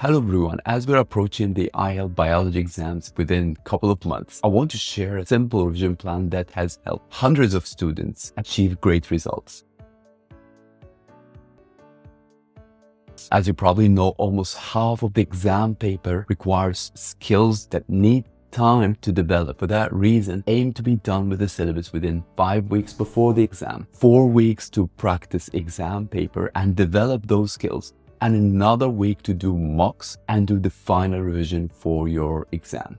Hello everyone, as we're approaching the IAL biology exams within a couple of months, I want to share a simple revision plan that has helped hundreds of students achieve great results. As you probably know, almost half of the exam paper requires skills that need time to develop. For that reason, aim to be done with the syllabus within five weeks before the exam, four weeks to practice exam paper and develop those skills, and another week to do mocks and do the final revision for your exam.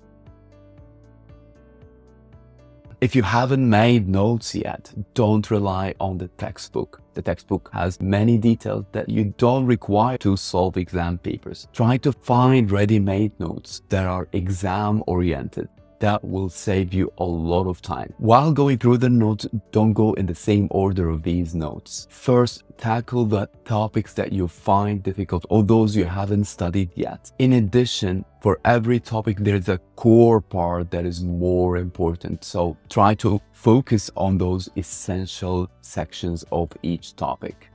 If you haven't made notes yet, don't rely on the textbook. The textbook has many details that you don't require to solve exam papers. Try to find ready-made notes that are exam oriented that will save you a lot of time. While going through the notes, don't go in the same order of these notes. First, tackle the topics that you find difficult or those you haven't studied yet. In addition, for every topic, there's a core part that is more important. So try to focus on those essential sections of each topic.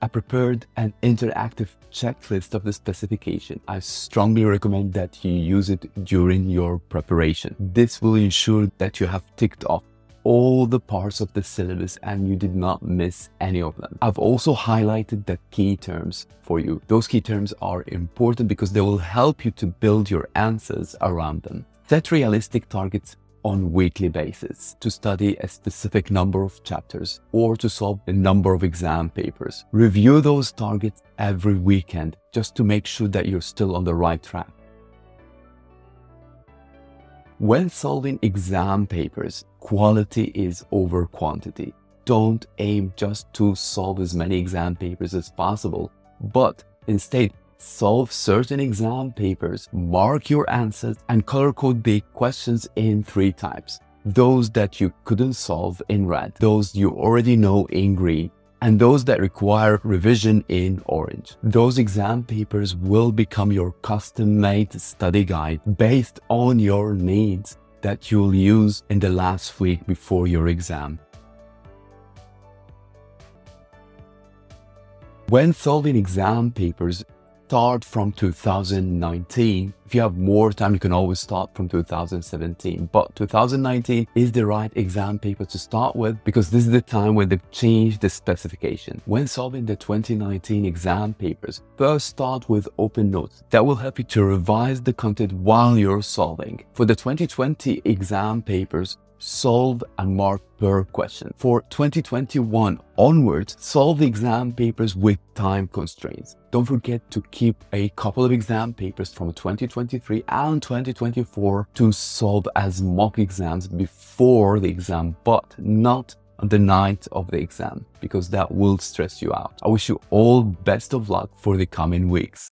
I prepared an interactive checklist of the specification. I strongly recommend that you use it during your preparation. This will ensure that you have ticked off all the parts of the syllabus and you did not miss any of them. I've also highlighted the key terms for you. Those key terms are important because they will help you to build your answers around them. Set realistic targets on weekly basis to study a specific number of chapters or to solve a number of exam papers. Review those targets every weekend just to make sure that you're still on the right track. When solving exam papers, quality is over quantity. Don't aim just to solve as many exam papers as possible, but instead solve certain exam papers, mark your answers, and color code the questions in three types. Those that you couldn't solve in red, those you already know in green, and those that require revision in orange. Those exam papers will become your custom-made study guide based on your needs that you'll use in the last week before your exam. When solving exam papers, start from 2019. If you have more time, you can always start from 2017. But 2019 is the right exam paper to start with because this is the time when they've changed the specification. When solving the 2019 exam papers, first start with open notes. That will help you to revise the content while you're solving. For the 2020 exam papers, solve and mark per question. For 2021 onwards, solve the exam papers with time constraints. Don't forget to keep a couple of exam papers from 2023 and 2024 to solve as mock exams before the exam, but not on the night of the exam because that will stress you out. I wish you all best of luck for the coming weeks.